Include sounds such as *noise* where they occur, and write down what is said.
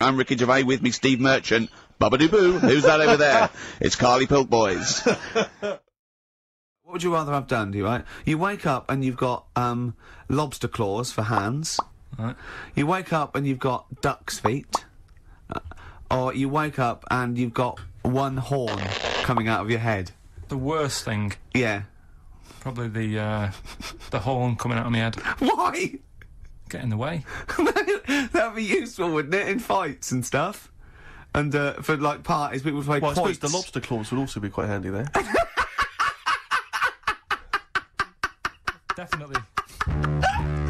I'm Ricky Gervais with me, Steve Merchant. Bubba doo boo. Who's that over there? *laughs* It's Carly Pilk Boys. *laughs* What would you rather have done, do you, right? You wake up and you've got, um, lobster claws for hands. Right. You wake up and you've got duck's feet. Uh, or you wake up and you've got one horn coming out of your head. The worst thing, Yeah. probably the uh, the horn coming out of my head. *laughs* Why? Get in the way. *laughs* That'd be useful, wouldn't it, in fights and stuff? And uh, for like parties, people play Well, I suppose the lobster claws would also be quite handy there. *laughs* Definitely. *laughs*